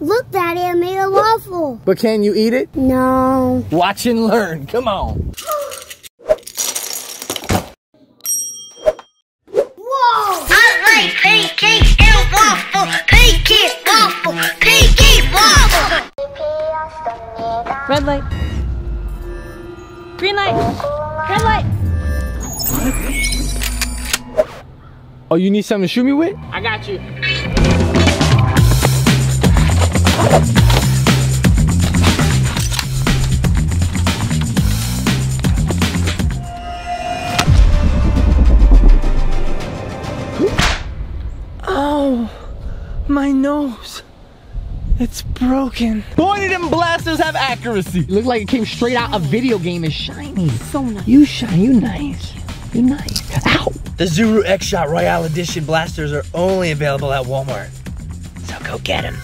Look, Daddy, I made a waffle. But can you eat it? No. Watch and learn. Come on. Whoa! I like pancakes and waffle, pancake waffle, pancake waffle. Red light. Green light. Red light. Oh, you need something to shoot me with? I got you. Oh, my nose. It's broken. Boy, did them blasters have accuracy. It looked like it came straight out of a video game. It's shiny. So nice. You shine. You nice. You nice. Ow. The Zuru X-Shot Royale Edition blasters are only available at Walmart. So go get them.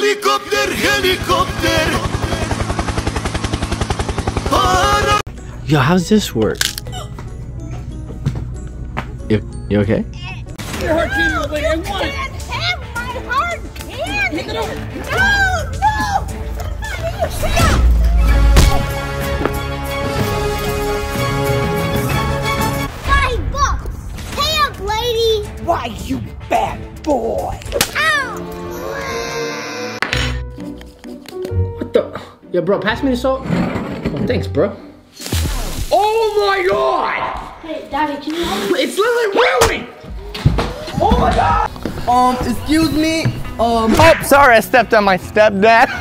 Helicopter, helicopter. Yo, how's this work? You, you okay? Your heart can't wait. I want it. my heart can. Pick it up. No, no. Somebody stop. Five bucks. Pay up, lady. Why, you bad boy? The? Yo, bro, pass me the salt. Oh, thanks, bro. Oh my god! Hey, Daddy, can you help me? It's literally ruined! Oh my god! Um, excuse me. Um, Oh, sorry, I stepped on my stepdad.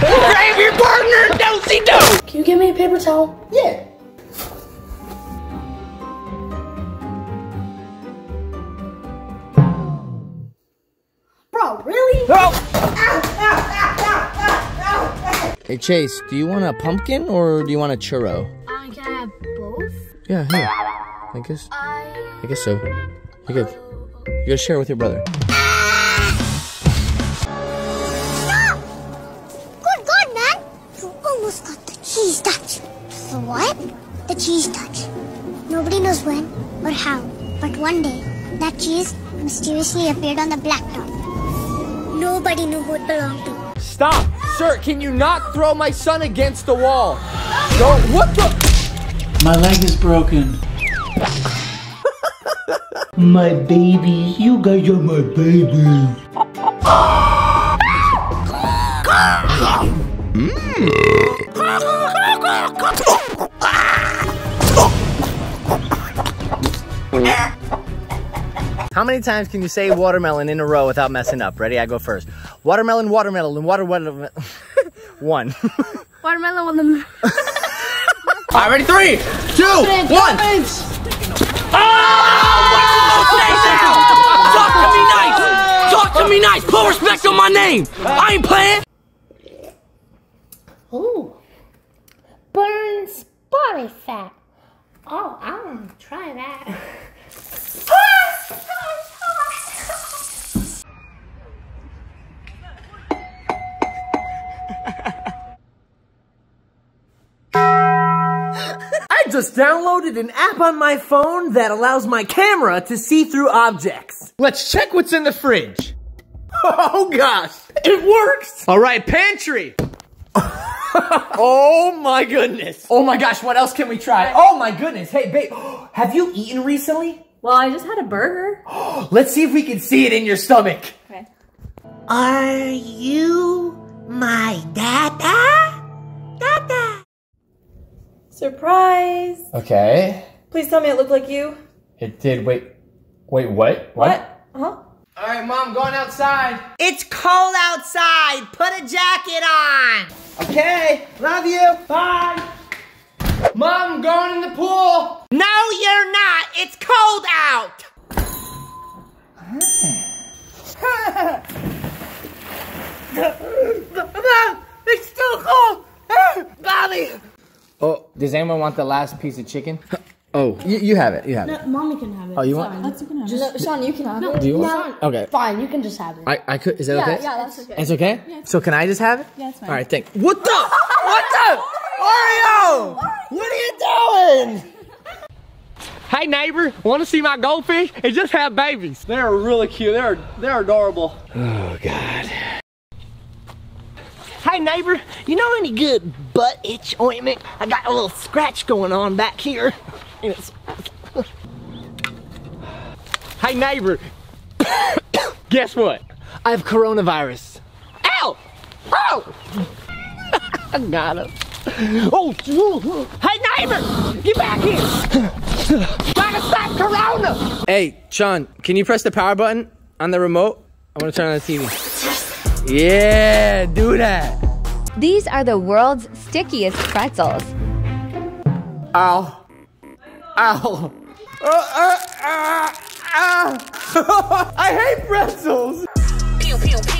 Grab your partner, dosey do. Can you give me a paper towel? yeah. Hey Chase, do you want a pumpkin or do you want a churro? Um, can I have both? Yeah, here. I guess. I. I guess so. You good? You gotta share with your brother. Stop! Good God, man! You almost got the cheese touch. The what? The cheese touch. Nobody knows when or how, but one day that cheese mysteriously appeared on the blacktop. Nobody knew who it belonged to. Stop! Sir, can you not throw my son against the wall? Don't. What the? My leg is broken. my baby, you guys are my baby. Mm. How many times can you say watermelon in a row without messing up? Ready? I go first. Watermelon, watermelon, water, water. One. Watermelon on. All right, ready? Three, two, one. Ah! Talk to me nice. Talk to me nice. Put respect on my name. I ain't playing. Ooh. Burns body fat. Oh, I want to try that. I just downloaded an app on my phone that allows my camera to see through objects. Let's check what's in the fridge. Oh gosh, it works. All right, pantry. oh my goodness. Oh my gosh, what else can we try? Oh my goodness. Hey, babe, have you eaten recently? Well, I just had a burger. Let's see if we can see it in your stomach. Okay. Are you my dada? Dada. Surprise! Okay. Please tell me it looked like you. It did. Wait. Wait, what? What? Huh? All right, mom, going outside. It's cold outside. Put a jacket on. Okay, love you. Bye. Mom, going in the pool. No, you're not. It's cold out. it's still cold. Bobby. Oh, does anyone want the last piece of chicken? Oh, you, you have it. You have it. Mommy can have it. Oh, you want? Just, Sean, you can have it. Do you want? Okay. Fine, you can just have it. I, I could. Is that okay? yeah, that's okay. It's okay. So can I just have it? Yeah, it's fine. All right. Thank. What the? what the? Oreo! What are you doing? Hey neighbor, want to see my goldfish? It just had babies. They're really cute. They're they're adorable. Oh God. Hey neighbor, you know any good butt itch ointment? I got a little scratch going on back here. Hey neighbor, guess what? I have coronavirus. Ow! Ow! I got him. Oh, hey neighbor, get back here! Gotta stop corona! Hey, Sean, can you press the power button on the remote? I want to turn on the TV. Yeah, do that. These are the world's stickiest pretzels. Ow. Ow. Uh, uh, uh, uh. I hate pretzels. Pew, pew, pew. Pew,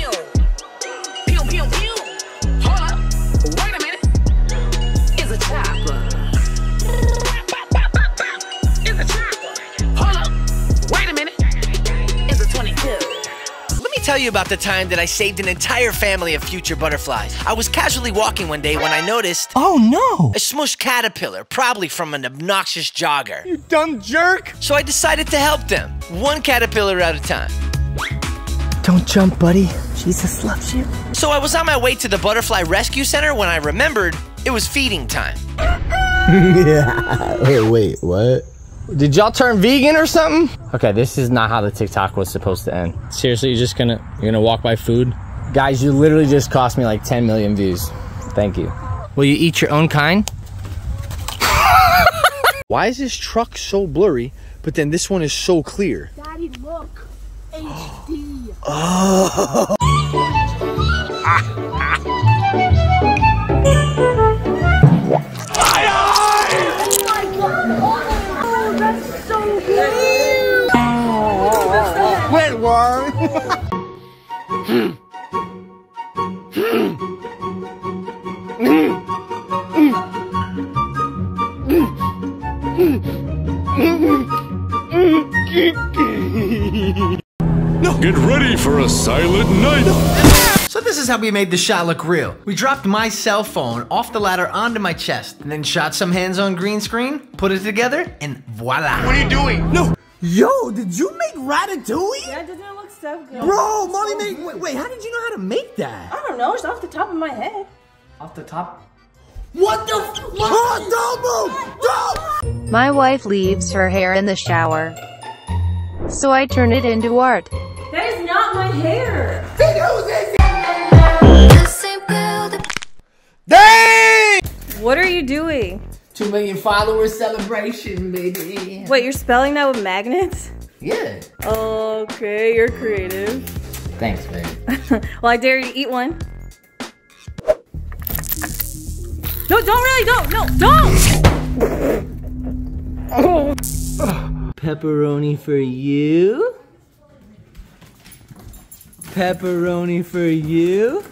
you about the time that I saved an entire family of future butterflies. I was casually walking one day when I noticed Oh no. a smushed caterpillar, probably from an obnoxious jogger. You dumb jerk. So I decided to help them, one caterpillar at a time. Don't jump, buddy. Jesus loves you. So I was on my way to the Butterfly Rescue Center when I remembered it was feeding time. yeah. Wait, wait, what? Did y'all turn vegan or something? Okay, this is not how the TikTok was supposed to end. Seriously, you're just gonna you're gonna walk by food? Guys, you literally just cost me like 10 million views. Thank you. Will you eat your own kind? Why is this truck so blurry, but then this one is so clear? Daddy, look. HD. Oh. Wait, what? Get ready for a silent night. So this is how we made the shot look real. We dropped my cell phone off the ladder onto my chest, and then shot some hands on green screen, put it together, and voila. What are you doing? No. Yo, did you make ratatouille? That doesn't look so good. Bro, mommy made. Wait, wait, how did you know how to make that? I don't know, it's off the top of my head. Off the top. What the? F- oh, don't move! Don't! My wife leaves her hair in the shower. So I turn it into art. That is not my hair. Dang! What are you doing? Two million followers celebration, baby. Wait, you're spelling that with magnets? Yeah. Okay, you're creative. Thanks, baby. well, I dare you to eat one. No, don't really, don't, no, don't! Pepperoni for you. Pepperoni for you.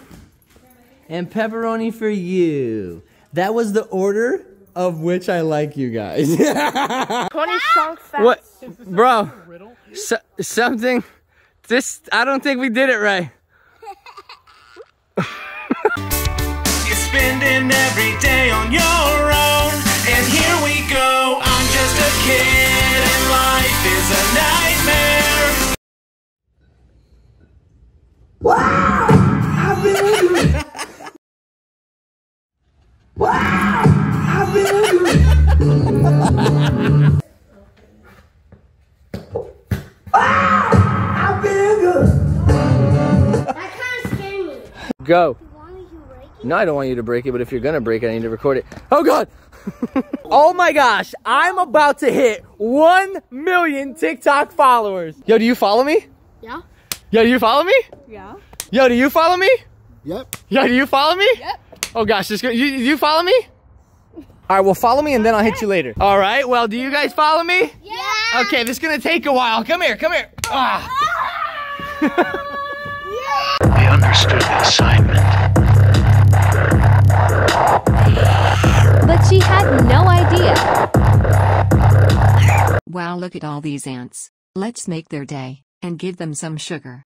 And pepperoni for you. That was the order of which I like you guys. 20 chunk fat. What, bro? So, something. This I don't think we did it right. You're spending every day on your own. And here we go. I'm just a kid, and life is a nightmare. That kind of scared me. Go. Why are you breaking? No, I don't want you to break it, but if you're gonna break it, I need to record it. Oh god! oh my gosh, I'm about to hit 1 million TikTok followers. Yo, do you follow me? Yeah? Yo, do you follow me? Yeah. Yo, do you follow me? Yep. Yo, do you follow me? Yep. Oh gosh, this you, do you follow me? All right, well follow me and then I'll hit you later. All right, well do you guys follow me? Yeah. Okay, this is gonna take a while. Come here, come here. Ah. I understood the assignment. But she had no idea. Wow, look at all these ants. Let's make their day and give them some sugar.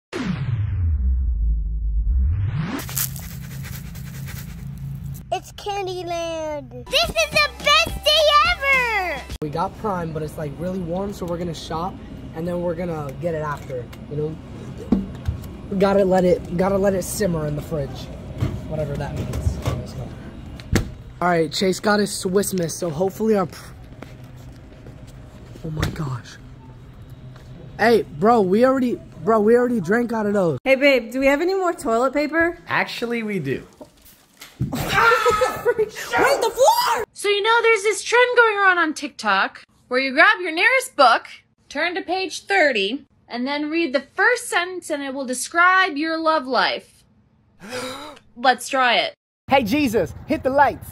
It's Candyland. This is the best day ever. We got Prime, but it's like really warm, so we're gonna shop and then we're gonna get it after. You know, we gotta let it gotta let it simmer in the fridge, whatever that means. All right, Chase got his Swiss Miss, so hopefully our. Pr- oh my gosh. Hey, bro, we already, bro, we already drank out of those. Hey, babe, do we have any more toilet paper? Actually, we do. Wait, the floor! So you know there's this trend going around on TikTok where you grab your nearest book, turn to page 30, and then read the first sentence and it will describe your love life. Let's try it. Hey Jesus, hit the lights.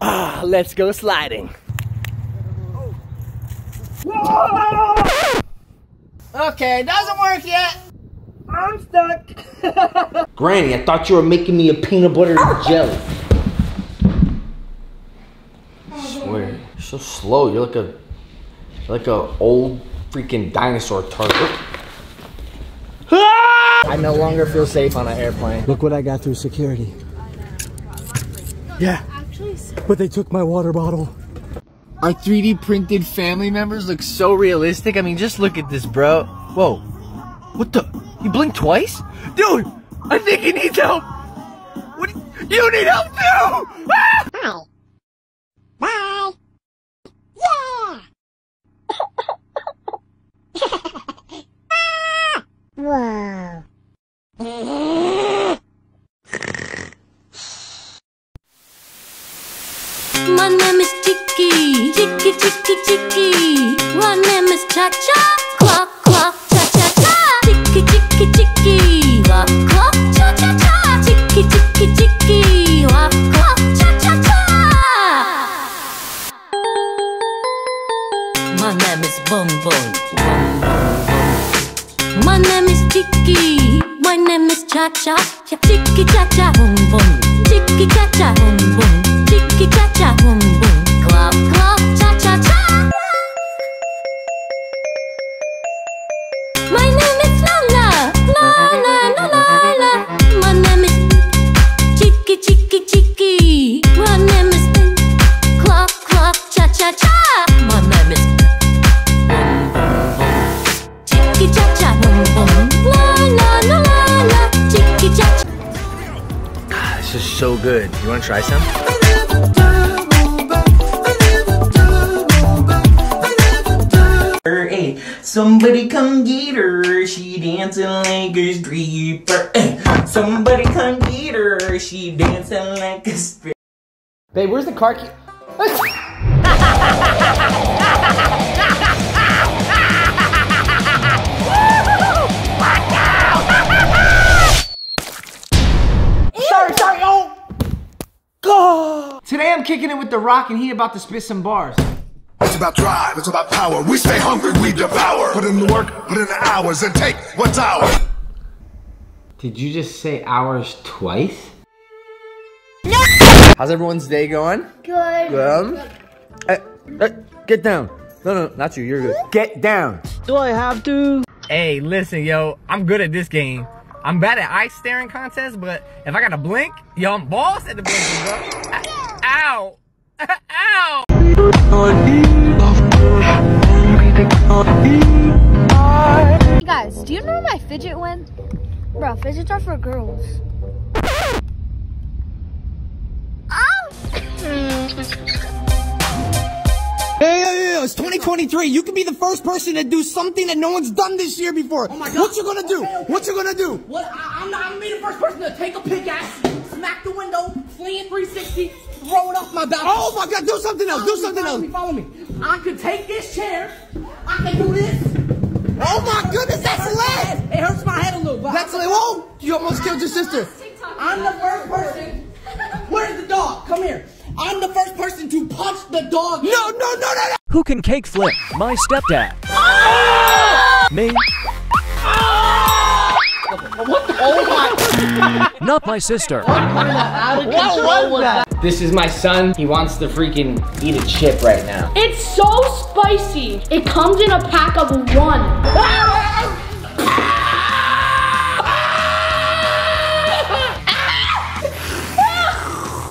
Ah, let's go sliding. Okay, doesn't work yet. I'm stuck. Granny, I thought you were making me a peanut butter and jelly. I swear, you're so slow. You're like a, you're like a old freaking dinosaur turtle. I no longer feel safe on an airplane. Look what I got through security. Yeah. But they took my water bottle. Our 3D printed family members look so realistic. I mean, just look at this, bro. Whoa. What the? You blinked twice? Dude, I think he needs help. What? do You you need help too! Ah! Bye. Bye. Yeah. wow. My name is Chicky, Chicky, Chicky, Chicky. My name is Cha Cha, Cha Cha, Cha Chicky Cha Cha Boom Boom, Chicky Cha Cha Boom Boom, Chicky Cha Cha Boom Boom, Clop Clop Cha Cha Cha. My name is Lola, Lola, Lola, Lola. My name is Chicky Chicky Chicky. My name is Clop Clop Cha Cha Cha. My name is Chicky cha cha boom boom, la la This is so good. You want to try some? Hey, somebody come get her. She dancing like a stripper. Hey, somebody come get her. She dancing like a stripper. Babe, where's the car key? Today I'm kicking it with The Rock and he about to spit some bars. It's about drive, it's about power. We stay hungry, we devour. Put in the work, put in the hours, and take what's ours. Did you just say hours twice? How's everyone's day going? Good. Good. Hey, hey, get down. No, no, not you. You're good. Get down. Do I have to? Hey, listen, yo. I'm good at this game. I'm bad at eye staring contests, but if I gotta blink, yo, I'm boss at the blinking, bro. Ow. Ow. Hey guys, do you know my fidget win? Bro, fidgets are for girls. Hey, hey, hey, it's 2023. You can be the first person to do something that no one's done this year before. Oh my God. What you gonna do? Okay, okay. What you gonna do? What? I, I'm not. I'm gonna be the first person to take a pickaxe, smack the window, flee in 360, throw it off my balcony. Oh my God, do something else, do Follow me, something follow else. Me, follow me. I could take this chair. I can do this. Oh my goodness, that's lit! It hurts my head a little bit. That's lit. Whoa! You almost killed your sister. I'm the first person. Where's the dog? Come here. I'm the first person to punch the dog. No, no, no, no, no! Who can cake flip? My stepdad. Oh! Me? What the? Oh my! Not my sister. What was that? This is my son. He wants to freaking eat a chip right now. It's so spicy. It comes in a pack of one.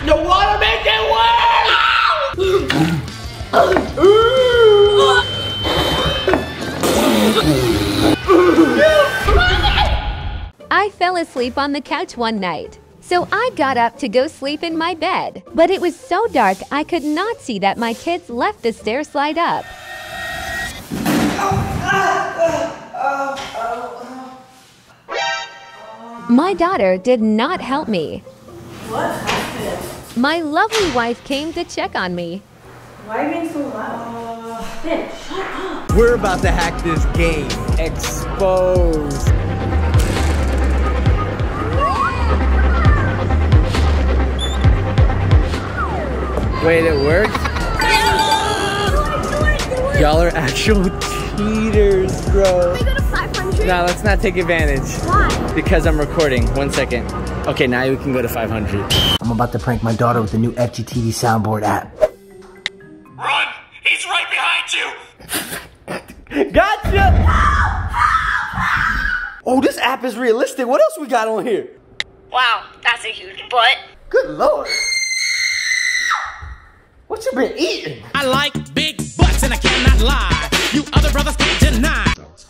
The water makes it I fell asleep on the couch one night. So I got up to go sleep in my bed. But it was so dark I could not see that my kids left the stair slide up. My daughter did not help me. What happened? My lovely wife came to check on me. Why are you being so loud? Ben, shut up. We're about to hack this game. Expose. Wait, it worked? Y'all are actual cheaters, bro. Nah, let's not take advantage. Why? Because I'm recording. One second. Okay, now we can go to 500. I'm about to prank my daughter with the new FGTeeV soundboard app. Run! He's right behind you! Gotcha! Oh, this app is realistic. What else we got on here? Wow, that's a huge butt. Good lord. What you been eating? I like big butts and I cannot lie. You other brothers can't deny.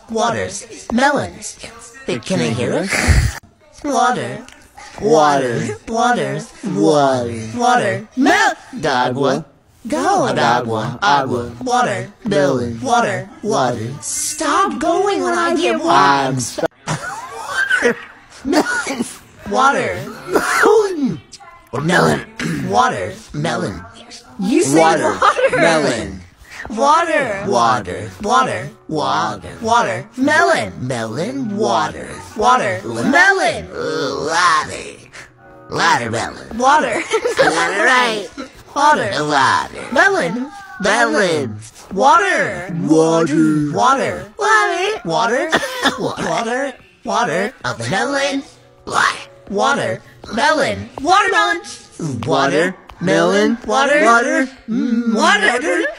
Waters. Melons. Wait, can I hear us? Water. Water. Waters. Water. Water. Milk. Agua. Go. Agua. Agua. Water. Melon. Water. Water. Stop going when I get water. Melon. Water. Melon. Melon. Water. Melon. You said Water. water. Melon. Water. Water. Water. Water. Water. Melon. Melon. Water. Water. Melon. Ladder. Ladder melon. Water. Ladder right. Water. Ladder. Melon. Melon. Water. Water. Water. Water. Water. Water. Water. Melon. Water. Melon. Watermelon. Water. Melon. Water. Water. Mm, Water.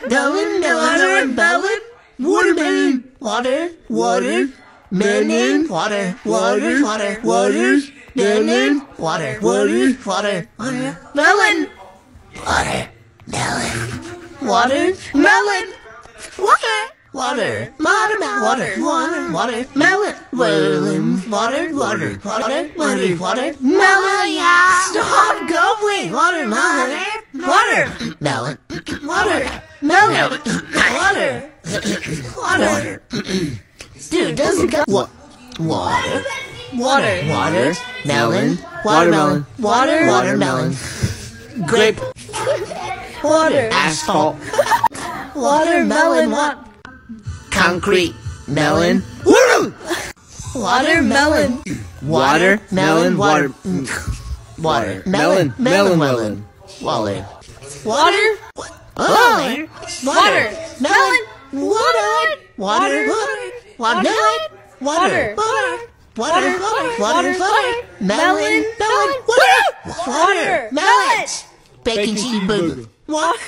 Melon. Melon. Melon. Watermelon. Water. Water. Melon. Water. Water. Water. Water. Melon. Water. Water. Water. Water. Melon. Water. Melon, water. Melon. Water. Water. Water. Water. Water. Water. Melon. Melon. Water. Water. Water. Water. Water. Melon. Stop going. Water. Water. Water. Melon. Water. Melon. Water. Water. Dude, doesn't go. What? Water. Water. Water. Melon. Watermelon. Water. Watermelon. Grape. Water. Asphalt. Watermelon. What? Concrete. Melon. Watermelon. Water. Water Melon. Water. Water. Melon. Melon. Melon. Water. Water. Water. Water. Melon. Water. Water. Water. Melon. Water. Water. Water. Water. Water. Melon. Melon. Water. Water. Melon. Bacon cheeseburger. Water.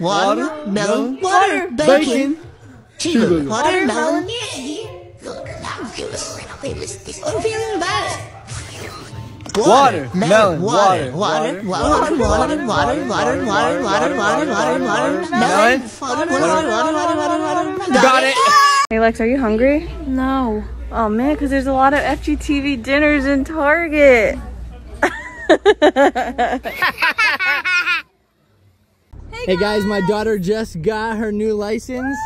Water. Melon. Water. Bacon. Cheeseburger. Watermelon. Look, now give us a little bit of this. I'm feeling bad. Water. Melon. Water. Water. Water. Water. Water. Water. Water. Water. Water. Water. Water. Water. Water. Melon. Water. Water. Water. Water. Water. Water. Got it. Hey Lex, are you hungry? No. Oh man, because there's a lot of FGTeeV dinners in Target. Hey guys, my daughter just got her new license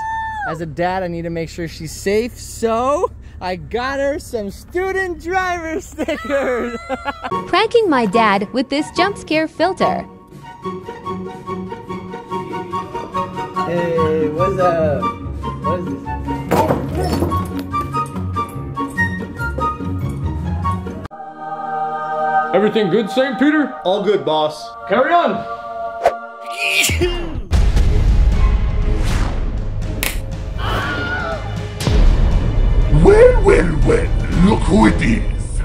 as a dad, I need to make sure she's safe. So I got her some student driver stickers. Pranking my dad with this jump scare filter. Hey, what's up? What is this? Everything good, St. Peter? All good, boss. Carry on. Well, well, well, look who it is.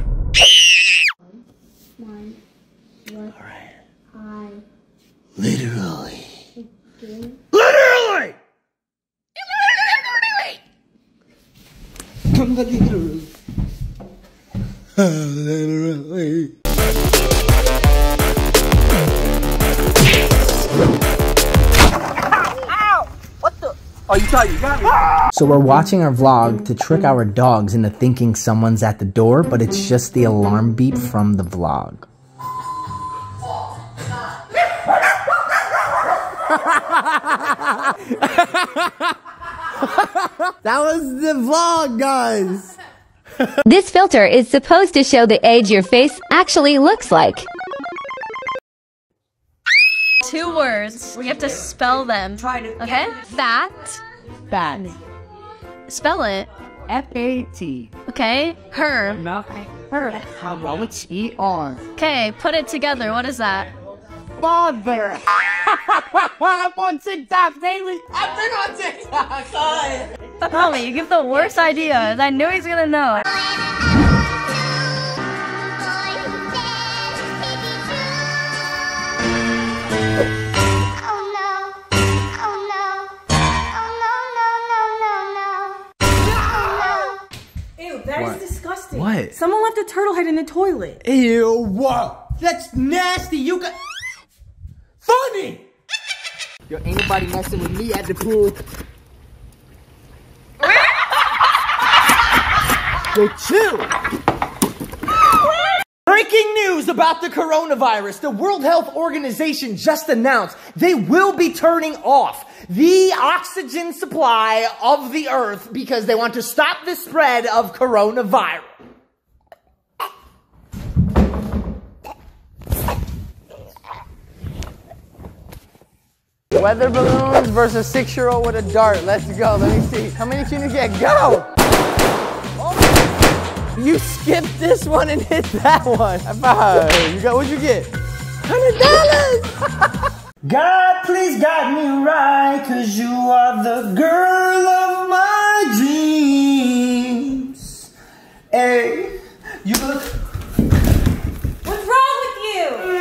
One. Alright. I. Literally. Literally! Literally. Literally. Oh, you thought you got me? So we're watching our vlog to trick our dogs into thinking someone's at the door, but it's just the alarm beep from the vlog. that was the vlog, guys. This filter is supposed to show the age your face actually looks like. Two words. We have to spell them. Okay? Fat. Bat. Spell it. F A T. Okay. Her. No. Her. How about it's E R? Okay, put it together. What is that? Father. I'm on TikTok daily. I've been on TikTok. Tommy, you give the worst ideas. I knew he's gonna know. What? Someone left a turtle head in the toilet. Ew, what? That's nasty. You got funny. Yo, ain't nobody messing with me at the pool. Yo, chill. Breaking news about the coronavirus. The World Health Organization just announced they will be turning off the oxygen supply of the earth because they want to stop the spread of coronavirus. Weather balloons versus six-year-old with a dart. Let's go. Let me see. How many can you get? Go! Oh. You skipped this one and hit that one. You got what'd you get? Hundred dollars. God, please guide me right, cause you are the girl of my dreams. Hey, you look. What's wrong with you?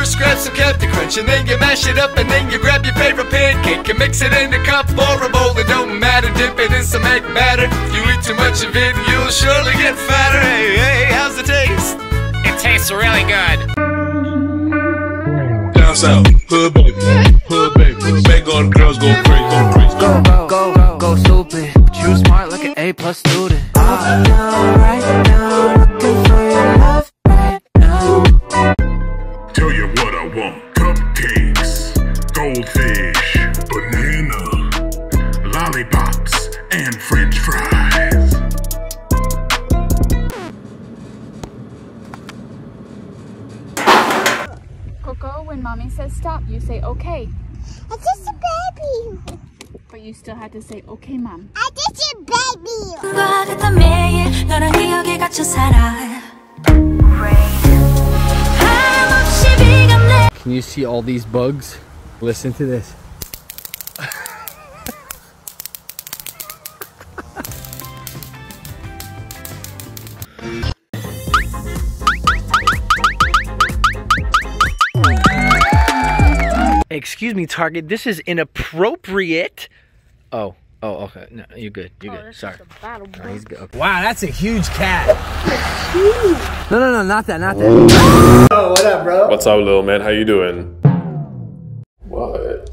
First grab some Captain Crunch and then you mash it up and then you grab your favorite pancake and mix it in a cup or a bowl. It don't matter, dip it in some egg batter. If you eat too much of it, you'll surely get fatter. Hey, hey, how's the taste? It tastes really good. Down south, hood baby, hood baby. Make all the girls go crazy, go crazy. Go, go, go, go stupid. But you smart like an A plus student. I know right now, looking say okay. It's just a baby. But you still had to say okay, mom. I just a baby. 과 매일 너랑 기억에 갇혀 살아 하염없이 비가 내 Can you see all these bugs? Listen to this. Excuse me, Target. This is inappropriate. Oh, oh, okay. No, you're good. You're good. Sorry. No, he's good. Okay. Wow, that's a huge cat. No, no, no, not that, not that. Oh, what up, bro? What's up, little man? How you doing? What?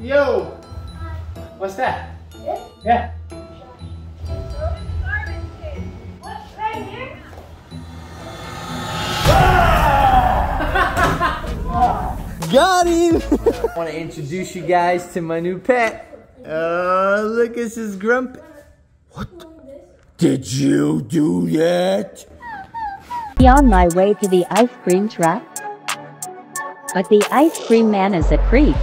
Yo, what's that? Yeah. Got him! I want to introduce you guys to my new pet. Uh, look, this is Grumpy. What? Did you do that? Be on my way to the ice cream truck. But the ice cream man is a creep.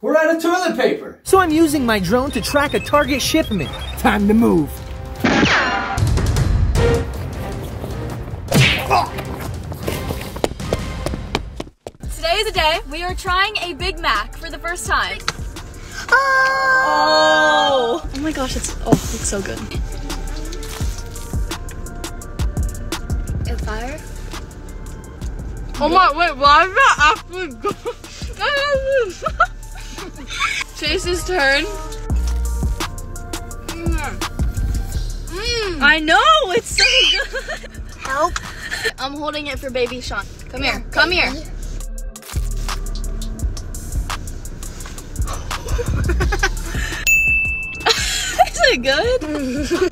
We're out of toilet paper. So I'm using my drone to track a target shipment. Time to move. Today is the day we are trying a Big Mac for the first time. Oh! Oh my gosh, it's oh, it looks so good. And fire? Oh my wait, why is that actually good? Chase's turn. Mm. I know, it's so good. Help. I'm holding it for baby Sean. Come here. Come here. Good?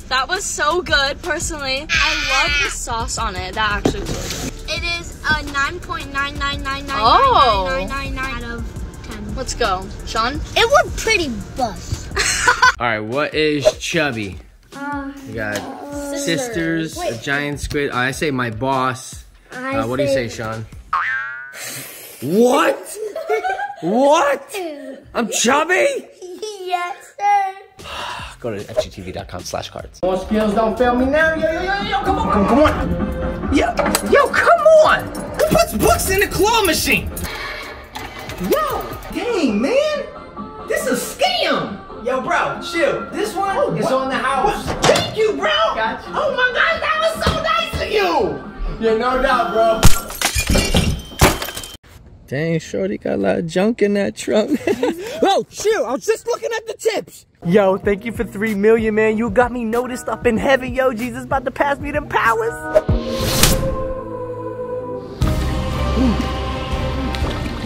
that was so good, personally. I love the sauce on it. That actually was really good. It is a 9.9999999 Oh. out of 10. Let's go. Sean? It was pretty bust. All right, what is chubby? Uh, We got Sisters. sisters, a giant squid. I say my boss. Uh, what do you say- Sean? What? What? I'm chubby? yes, sir. Go to fgtv.com slash cards. More skills don't fail me now. Yo, yo, yo, yo, come on, come, come on. Yo, yo, come on. Who puts books in the claw machine? Yo, dang, man. This is a scam. Yo, bro, chill. This one oh, is on the house. Thank you, bro. Got you. Oh my God, that was so nice of you. Yeah, no doubt, bro. Dang, Shorty got a lot of junk in that trunk. oh, shoot, I was just looking at the tips. Yo, thank you for three million, man. You got me noticed up in heaven. Yo, Jesus about to pass me them powers.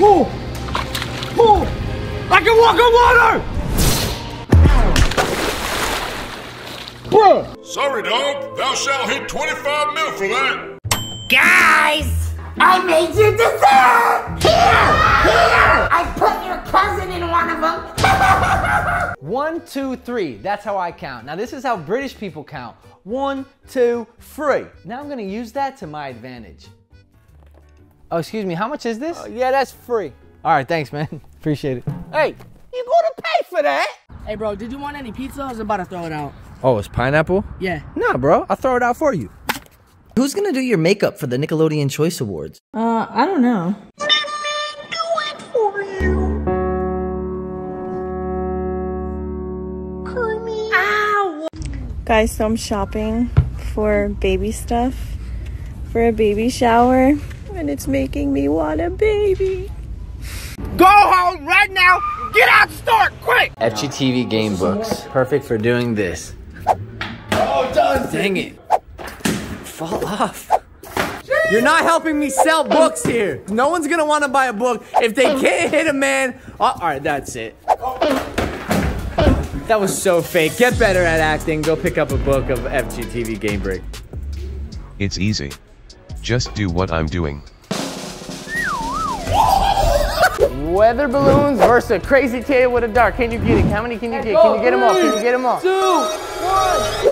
Ooh. Ooh. I can walk on water! Bruh! Sorry, dog. Thou shalt hit 25 mil for that. Guys, I made you dessert. Here, here. I put your cousin in one of them. One, two, three. That's how I count. Now, this is how British people count. One, two, three. Now I'm gonna use that to my advantage. Oh, excuse me, how much is this? Uh, yeah, that's free. All right, thanks, man. Appreciate it. Hey, you gonna pay for that? Hey, bro, did you want any pizza? I was about to throw it out. Oh, it's pineapple? Yeah. Nah, bro. I'll throw it out for you. Who's gonna do your makeup for the Nickelodeon Choice Awards? Uh, I don't know. Guys, so I'm shopping for baby stuff for a baby shower, and it's making me want a baby. Go home right now. Get out, start quick. FGTeeV game books. Perfect for doing this. Oh, done. Dang it. Fall off. You're not helping me sell books here. No one's gonna wanna buy a book if they can't hit a man. Oh, all right, that's it. That was so fake. Get better at acting. Go pick up a book of FGTeeV Game Break. It's easy. Just do what I'm doing. Weather balloons versus a crazy kid with a dart. Can you get it? How many can you get? Can you get them all? Can you get them all? Two, one.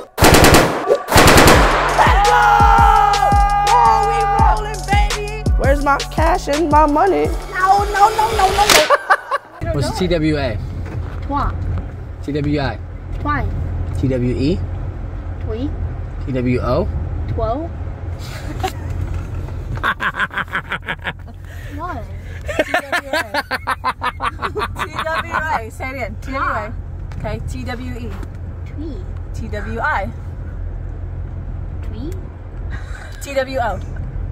My cash and my money? No, no, no, no, no, no. What's TWA? Twa. TWI? Twine. TWE? Twee. TWO? Twelve. what? TWA. Say it again. TWA. Okay. TWE. Twee. TWI. Twee. TWO.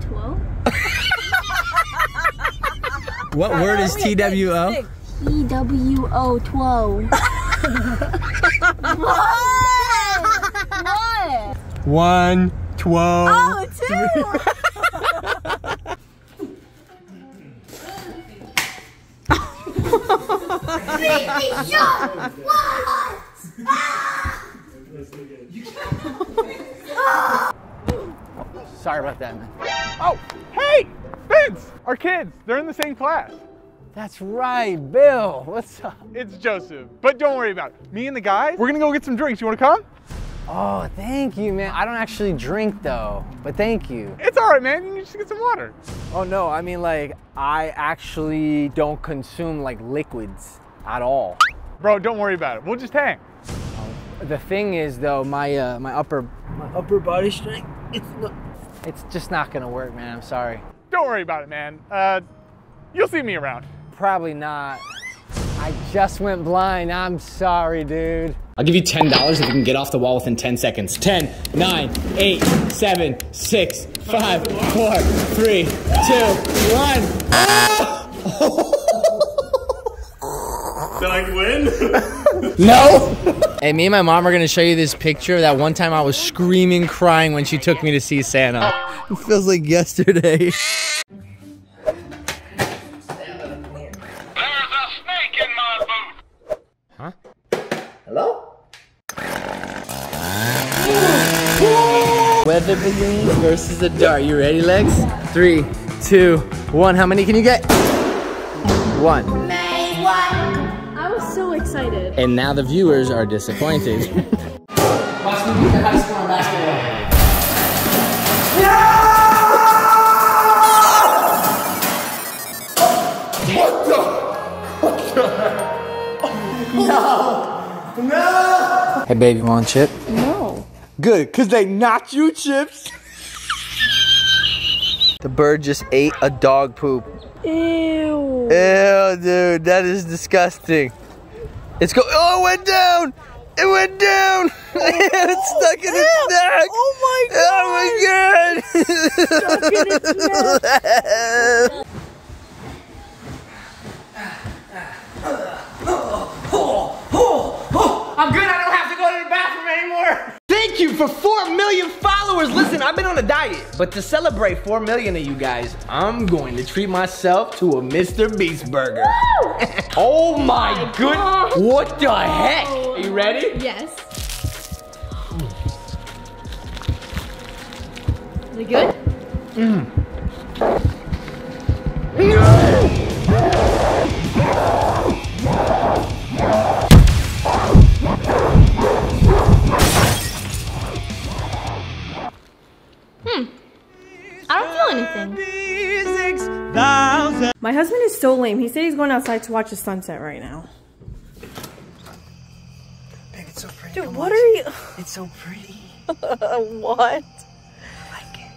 Twelve. What word is TWO? E-W-O, twelve. what? What? One, twelve. Oh, two. Baby shark. Sorry about that, man. Oh, hey, Vince, our kids, they're in the same class. That's right, Bill. What's up? It's Joseph, but don't worry about it. Me and the guys, we're gonna go get some drinks. You wanna come? Oh, thank you, man. I don't actually drink though, but thank you. It's all right, man. You can just get some water. Oh no, I mean like I actually don't consume like liquids. at all. Bro, don't worry about it. We'll just hang. The thing is, though, my uh, my upper my upper body strength, it's not, it's just not gonna work, man. I'm sorry. Don't worry about it, man. Uh, you'll see me around. Probably not. I just went blind. I'm sorry, dude. I'll give you $10 if you can get off the wall within 10 seconds. 10, 9, 8, 7, 6, 5, 4, 3, 2, 1. Ah! Did I win? No! hey, me and my mom are gonna show you this picture that one time I was screaming, crying when she took me to see Santa. It feels like yesterday. Santa. There's a snake in my booth! Huh? Hello? Weather balloons versus a dart. You ready, Lex? Three, two, one. How many can you get? One. I was so excited. And now the viewers are disappointed. Watch me beat the high score in basketball. What the? What the? No! No! Hey, baby, want a chip? No. Good, because they not you chips. The bird just ate a dog poop. Ew. Ew, dude, that is disgusting. It's go. Oh, it went down. It went down. it's stuck in its neck. Oh my god. Oh my god. Stuck in its neck. I'm good. I don't have to go to the bathroom anymore. Thank you for 4 million followers. Listen, I've been on a diet, but to celebrate 4 million of you guys, I'm going to treat myself to a Mr. Beast burger. oh my goodness! What the heck? Are you ready? Yes. Is it good? Mm. Hmm. I don't feel anything. My husband is so lame. He said he's going outside to watch the sunset right now. Babe, it's so pretty. Dude, what are you? It's so pretty. what?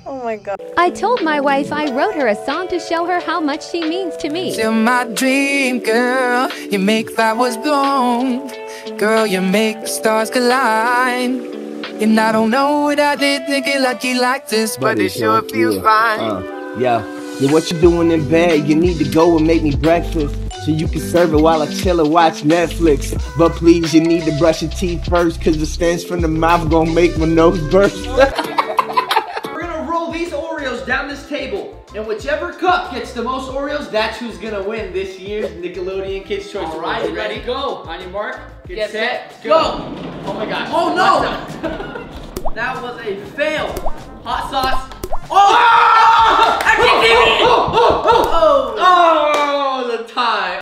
Oh my god. I told my wife I wrote her a song to show her how much she means to me. You're my dream girl. You make flowers bloom. Girl, you make the stars collide. And I don't know what I did thinking like you like this, but it sure feels fine. Uh, yeah. Yeah, what you doing in bed? You need to go and make me breakfast. So you can serve it while I chill and watch Netflix. But please, you need to brush your teeth first, cause the stench from the mouth gonna make my nose burst. We're gonna roll these Oreos down this table. And whichever cup gets the most Oreos, that's who's gonna win this year's Nickelodeon Kids' Choice All right, Awards. You ready? Go. On your mark. Get, Get set. set, Go. go. Oh my gosh. Oh no! that was a fail. Hot sauce. Oh! I can't do it! Oh, oh, oh, oh, the tie.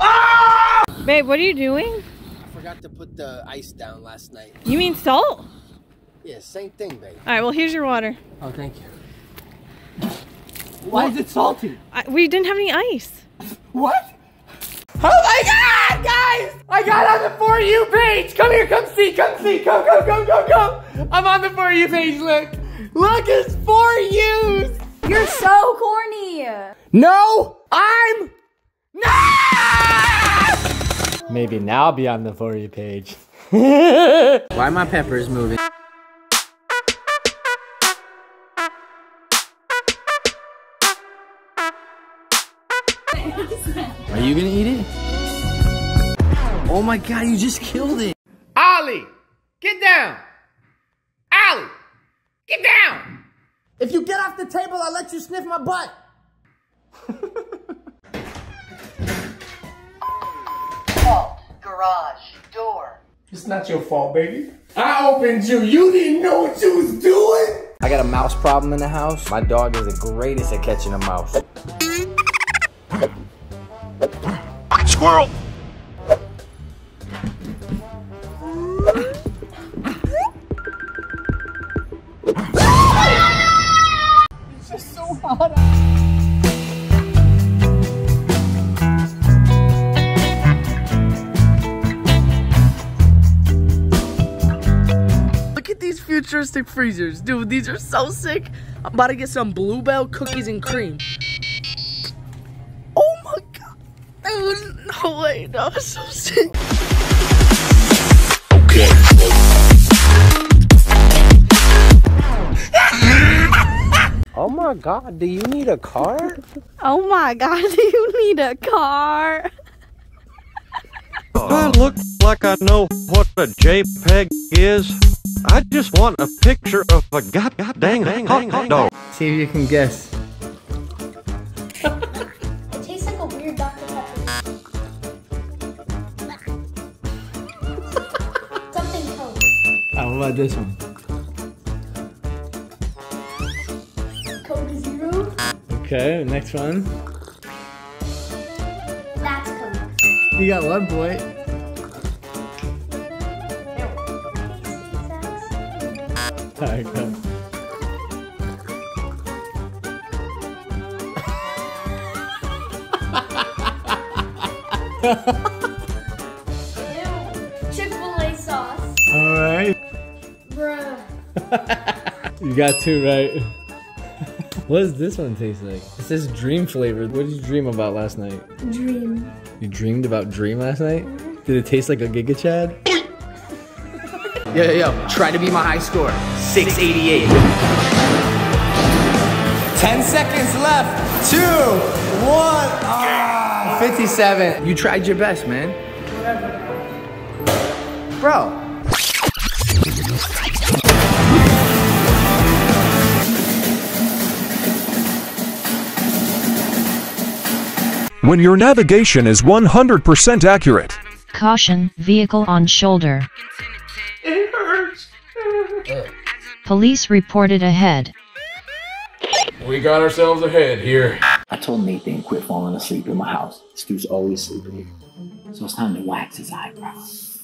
Ah! Babe, what are you doing? I forgot to put the ice down last night. You mean salt? Yeah, same thing, babe. All right, well, here's your water. Oh, thank you. Why is it salty? I, we didn't have any ice. What? Oh my god, guys! I got on the For You page! Come here, come see, come see, come, come, come, come, come! I'm on the For You page, look! Look, it's For You! You're so corny. No! I'm not! Maybe now I'll be on the For You page. Why my peppers moving? Are you gonna eat it? Oh my god, you just killed it. Ollie, get down. Ollie, get down. If you get off the table, I'll let you sniff my butt. Garage door. It's not your fault, baby. I opened you. You didn't know what you was doing. I got a mouse problem in the house. My dog is the greatest at catching a mouse. Squirrel! Look at these futuristic freezers. Dude, these are so sick. I'm about to get some bluebell cookies and cream. No way. No, it's so sick. Oh my god, do you need a car? Oh my god, do you need a car? I look like I know what a JPEG is. I just want a picture of a god, god dang, dang, hot, hot dog. See if you can guess. What about this one? Coke Zero. Okay, next one. That's Coke. You got one boy. Alright, go. Chick-fil-A sauce. Alright. Bruh. You got two right. what does this one taste like? It says dream flavored. What did you dream about last night? Dream. You dreamed about dream last night? Did it taste like a Giga Chad? Yo, yo, yo, try to beat my high score. 688. 10 seconds left. Two, one. Ah, 57. You tried your best, man. Bro. When your navigation is 100% accurate. Caution, vehicle on shoulder. It hurts. Police reported ahead. We got ourselves ahead here. I told Nathan quit falling asleep in my house. This dude's always sleeping here. So it's time to wax his eyebrows.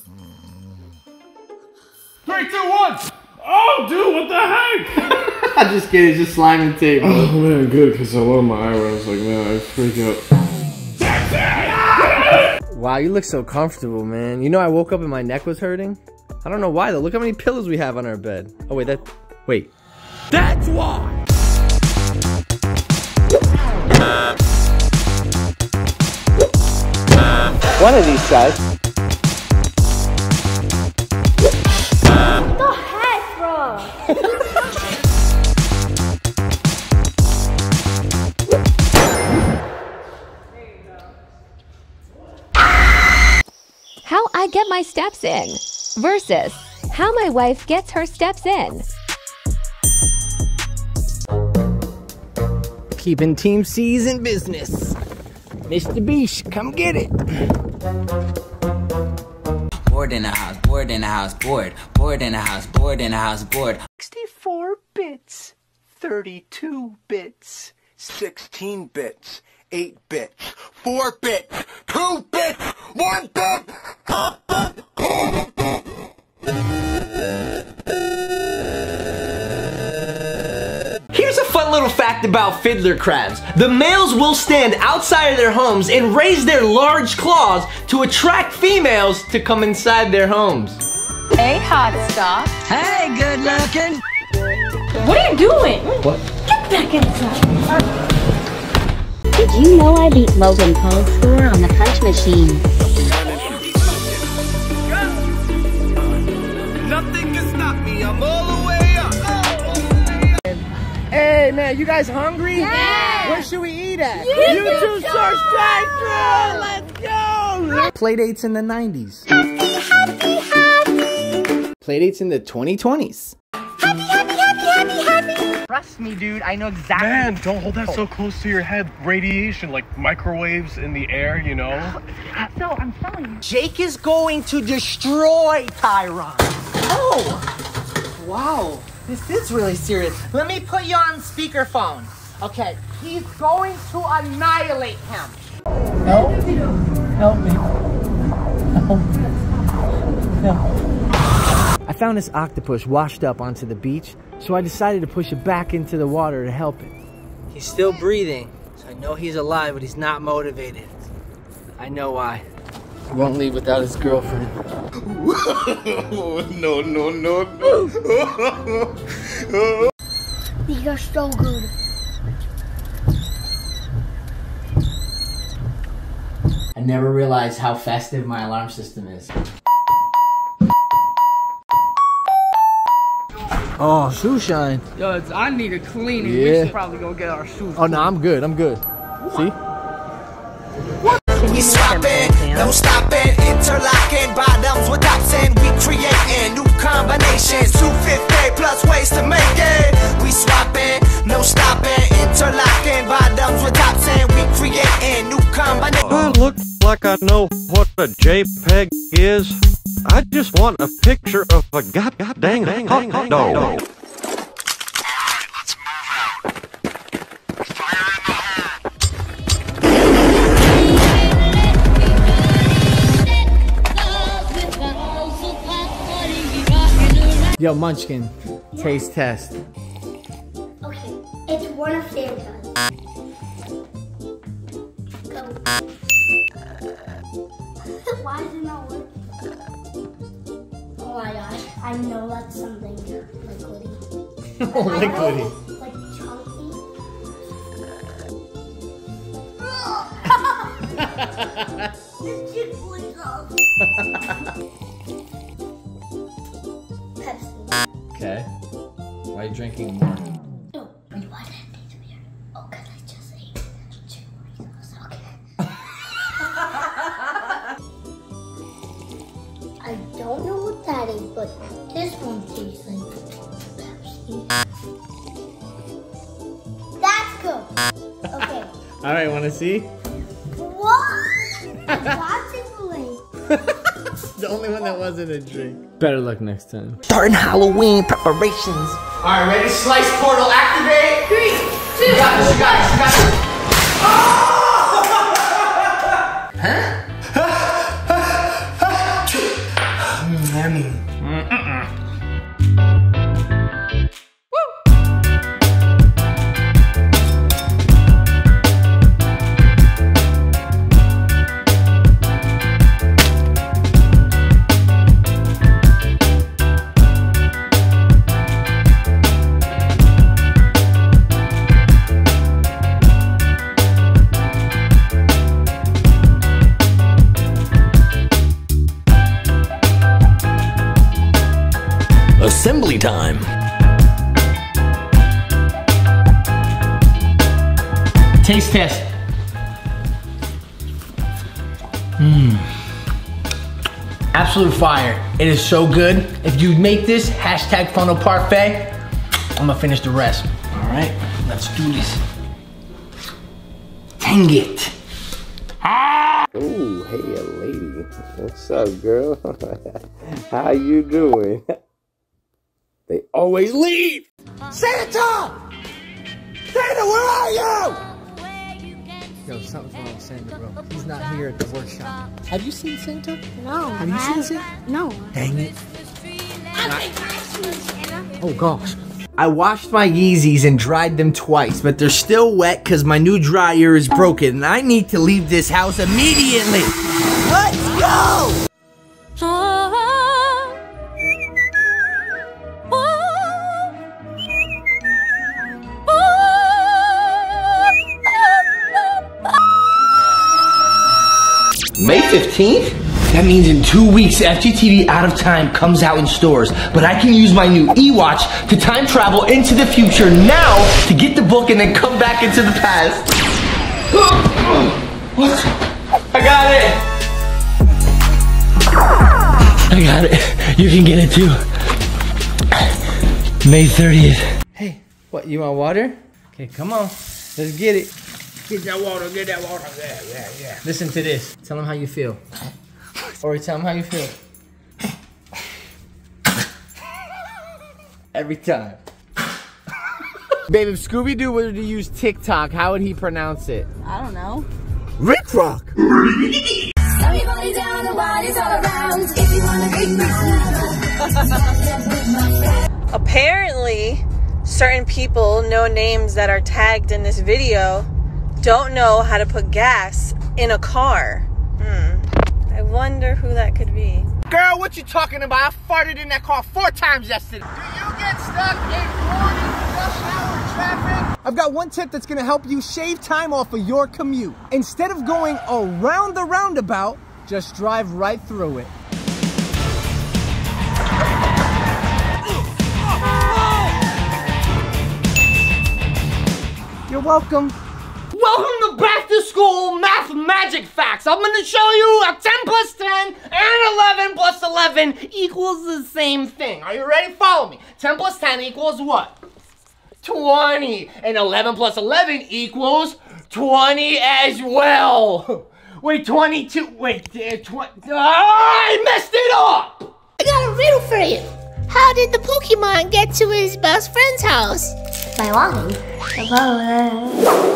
Three, two, one. Oh, dude, what the heck? I'm just kidding, it's just slime and tape. Oh man, good, because I love my eyebrows. Like, man, I freak out. Wow, you look so comfortable, man. You know, I woke up and my neck was hurting. I don't know why though. Look how many pillows we have on our bed. Oh wait, that. Wait. That's why. One of these guys. How my steps in versus how my wife gets her steps in. Keeping Team C's in business. Mr. Beast, come get it. Bored in the house, bored in the house, bored. Bored in the house, bored in the house, bored. 64 bits, 32 bits, 16 bits, 8 bits, 4 bits, 2 bits, 1 bit! Here's a fun little fact about fiddler crabs. The males will stand outside of their homes and raise their large claws to attract females to come inside their homes. Hey, hot stuff. Hey, good looking. What are you doing? What? Get back inside. Did you know I beat Logan Paul's score on the punch machine? Nothing can stop me. I'm all the way up. Hey man, you guys hungry? Yeah. Where should we eat at? YouTube Source Drive-Thru! Let's go! Playdates in the 90s. Happy, happy, happy. Playdates in the 2020s. Trust me, dude. I know exactly. Man, don't hold that so close to your head. Radiation, like microwaves in the air, you know? So I'm telling you. Jake is going to destroy Tyron. Oh! Wow. This is really serious. Let me put you on speakerphone. Okay. He's going to annihilate him. Help. Me. Help me. I found this octopus washed up onto the beach, so I decided to push it back into the water to help it. He's still breathing, so I know he's alive, but he's not motivated. I know why. Won't leave without his girlfriend. no, no, no, no. These are so good. I never realized how festive my alarm system is. Oh, shoe shine. Yo, it's, I need a cleaning. We should probably go get our shoes. Oh no, I'm good. I'm good. See? We swapping, no stopping, interlocking bottoms with tops and we creating new combinations. 250 plus ways to make it. We swapping, no stopping, interlocking bottoms with tops and we creating new combinations. I look like I know what a JPEG is. I just want a picture of a god, god dang, dang, hot, hot dog. Yo, Munchkin, taste test. Okay, it's one of Santa's. Go. Why is my gosh, I know that's something liquidy. Liquidy. Like chunky. the chick flies. Pepsi. Okay. Why are you drinking more? To see? What? That's it the only one that wasn't a drink. Better luck next time. Starting Halloween preparations. All right, ready? Slice portal activate. Three, two. You got this. You got this. You got this. Mm, Assembly time. Taste test. Mmm. Absolute fire. It is so good. If you make this, hashtag funnel parfait, I'm gonna finish the rest. All right, let's do this. Dang it. Ah! Ooh, hey, lady. What's up, girl? How you doing? they always leave. Santa! Santa, where are you? Yo, something's wrong with Santa, bro. He's not here at the workshop. Have you seen Santa? No. Have you seen Santa? No. Dang it. Oh gosh. I washed my Yeezys and dried them twice, but they're still wet because my new dryer is broken and I need to leave this house immediately. Let's go! Oh. May 15th? That means in two weeks, FGTeeV Out of Time comes out in stores. But I can use my new e-watch to time travel into the future now to get the book and then come back into the past. What? I got it! I got it. You can get it too. May 30th. Hey, what, you want water? Okay, come on. Let's get it. Get that water, get that water. Yeah, yeah, yeah. Listen to this. Tell them how you feel. Or tell them how you feel. Every time. Babe, if Scooby Doo were to use TikTok, how would he pronounce it? I don't know. Rick Rock. Everybody down the bodies all around. If you wanna be Apparently, certain people know names that are tagged in this video don't know how to put gas in a car. Hmm. I wonder who that could be. Girl, what you talking about? I farted in that car four times yesterday. Do you get stuck in morning rush hour traffic? I've got one tip that's gonna help you shave time off of your commute. Instead of going around the roundabout, just drive right through it. You're welcome. Welcome to Back to School Math Magic Facts. I'm gonna show you a 10 plus 10 and 11 plus 11 equals the same thing. Are you ready? Follow me. 10 plus 10 equals what? 20. And 11 plus 11 equals 20 as well. Wait, 22. Wait, uh, 20. I messed it up! I got a riddle for you. How did the Pokemon get to his best friend's house? By walking.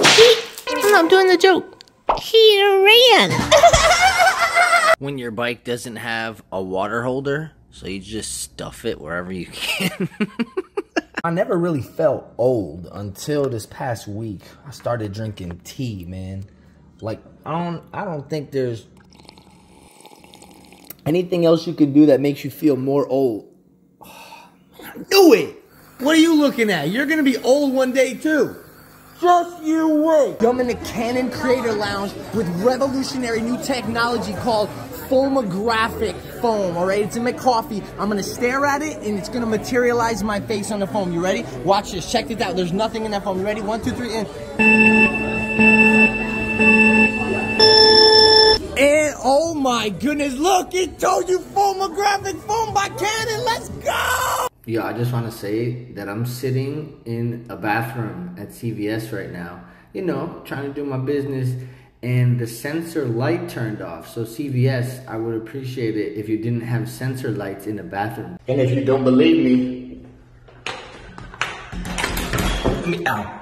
He, I'm doing the joke. He ran. when your bike doesn't have a water holder, so you just stuff it wherever you can. I never really felt old until this past week. I started drinking tea, man. Like I don't I don't think there's anything else you can do that makes you feel more old. Do it! What are you looking at? You're gonna be old one day too. Just you wait. I'm in the Canon Creator Lounge with revolutionary new technology called foamographic foam, all right? It's in my coffee. I'm gonna stare at it and it's gonna materialize my face on the foam. You ready? Watch this, check this out. There's nothing in that foam. You ready? One, two, three, and... And oh my goodness, look, it told you foamographic foam by Canon. Let's go! Yo, I just want to say that I'm sitting in a bathroom at CVS right now. You know, trying to do my business, and the sensor light turned off. So CVS, I would appreciate it if you didn't have sensor lights in the bathroom. And if you don't believe me, me out.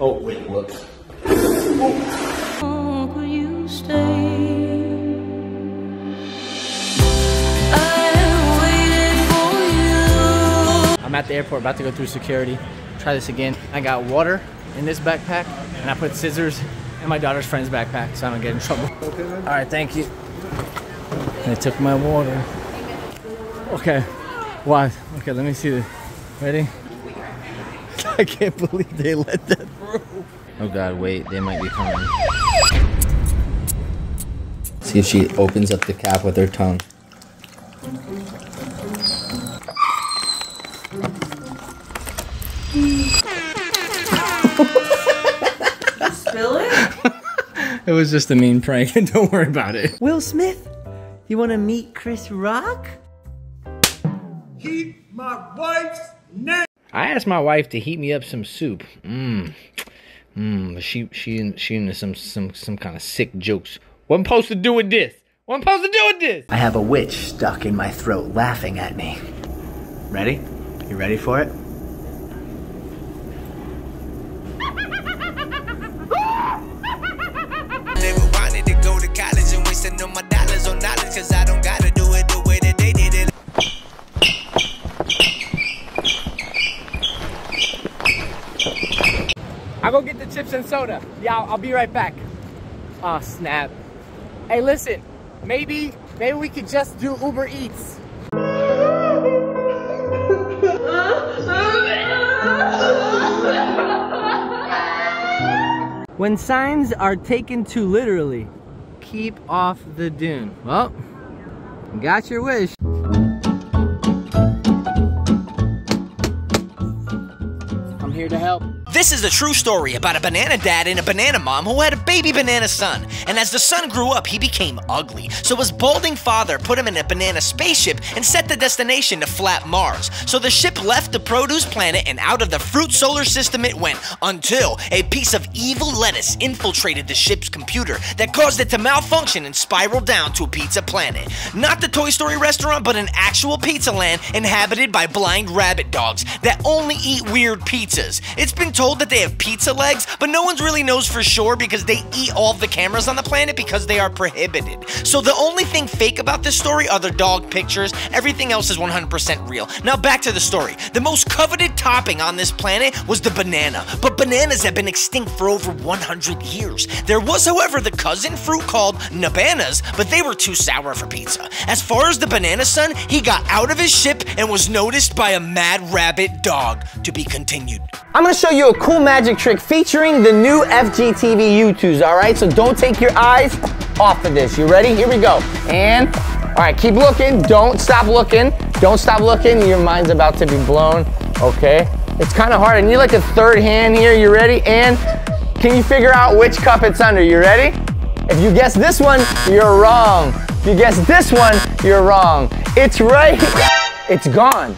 Oh, wait, whoops. I'm at the airport about to go through security. Try this again. I got water in this backpack and I put scissors in my daughter's friend's backpack so I don't get in trouble. All right, thank you. I took my water. Okay, why? Okay, let me see this. Ready? I can't believe they let that through. Oh god, wait, they might be coming. See if she opens up the cap with her tongue. It was just a mean prank. Don't worry about it. Will Smith, you wanna meet Chris Rock? Keep my wife's name. I asked my wife to heat me up some soup. Mmm. Mmm. But she she she into some some some kind of sick jokes. What I'm supposed to do with this? What I'm supposed to do with this? I have a witch stuck in my throat laughing at me. Ready? You ready for it? I'll go get the chips and soda. Yeah, I'll, I'll be right back. Oh, snap. Hey, listen. Maybe, maybe we could just do Uber Eats. When signs are taken too literally, keep off the dune. Well, got your wish. I'm here to help. This is a true story about a banana dad and a banana mom who had a baby banana son. And as the son grew up, he became ugly. So his balding father put him in a banana spaceship and set the destination to flat Mars. So the ship left the produce planet and out of the fruit solar system it went until a piece of evil lettuce infiltrated the ship's computer that caused it to malfunction and spiral down to a pizza planet. Not the Toy Story restaurant, but an actual pizza land inhabited by blind rabbit dogs that only eat weird pizzas. It's been told that they have pizza legs, but no one really knows for sure because they eat all the cameras on the planet because they are prohibited. So the only thing fake about this story are the dog pictures. Everything else is 100% real. Now back to the story. The most coveted topping on this planet was the banana, but bananas have been extinct for over 100 years. There was, however, the cousin fruit called nabanas, but they were too sour for pizza. As far as the banana son, he got out of his ship and was noticed by a mad rabbit dog. To be continued. I'm gonna show you cool magic trick featuring the new FGTeeV U2s, all right? So don't take your eyes off of this. You ready? Here we go. And, all right, keep looking. Don't stop looking. Don't stop looking. Your mind's about to be blown, okay? It's kind of hard. I need like a third hand here. You ready? And can you figure out which cup it's under? You ready? If you guess this one, you're wrong. If you guess this one, you're wrong. It's right. It's gone.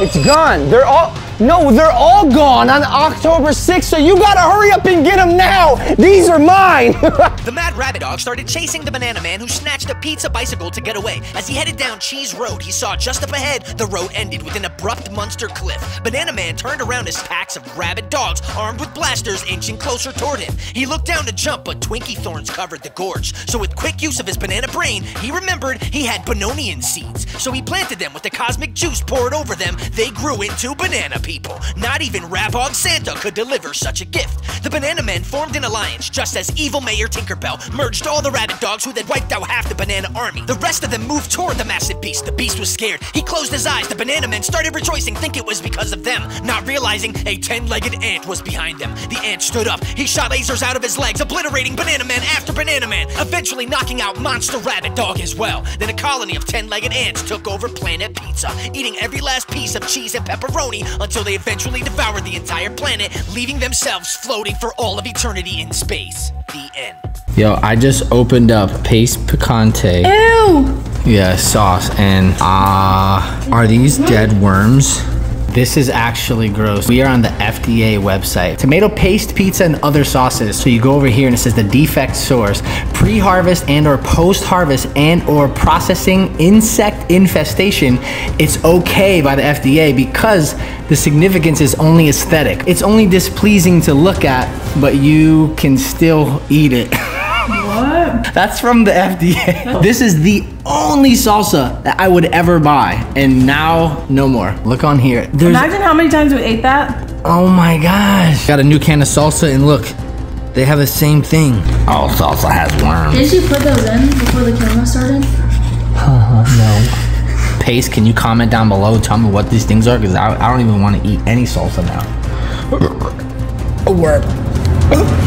It's gone. They're all, no, they're all gone on October 6th, so you gotta hurry up and get them now. These are mine. The mad rabbit dog started chasing the banana man who snatched a pizza bicycle to get away. As he headed down Cheese Road, he saw just up ahead the road ended with an abrupt monster cliff. Banana man turned around as packs of rabid dogs armed with blasters inching closer toward him. He looked down to jump, but Twinkie thorns covered the gorge. So with quick use of his banana brain, he remembered he had Bononian seeds. So he planted them with the cosmic juice poured over them. They grew into banana people. Not even Rabog Santa could deliver such a gift. The Banana Men formed an alliance just as evil Mayor Tinkerbell merged all the rabbit dogs who had wiped out half the banana army. The rest of them moved toward the massive beast. The beast was scared. He closed his eyes. The Banana Men started rejoicing, think it was because of them, not realizing a 10-legged ant was behind them. The ant stood up. He shot lasers out of his legs, obliterating Banana Man after Banana Man, eventually knocking out Monster Rabbit Dog as well. Then a colony of 10-legged ants took over Planet Pizza, eating every last piece of cheese and pepperoni until they eventually devoured the entire planet, leaving themselves floating for all of eternity in space. The end. Yo, I just opened up Pace picante. Ew! Yeah, sauce. And ah, are these dead worms? This is actually gross. We are on the FDA website. Tomato paste, pizza, and other sauces. So you go over here and it says the defect source, pre-harvest and or post-harvest and or processing insect infestation. It's okay by the FDA because the significance is only aesthetic. It's only displeasing to look at, but you can still eat it. What? That's from the FDA. This is the only salsa that I would ever buy. And now, no more. Look on here. There's, Imagine how many times we ate that. oh my gosh. Got a new can of salsa and look, they have the same thing. Oh, salsa has worms. Did you put those in before the camera started? Uh-huh, no. Pace, can you comment down below? Tell me what these things are because I, I don't even want to eat any salsa now. A worm.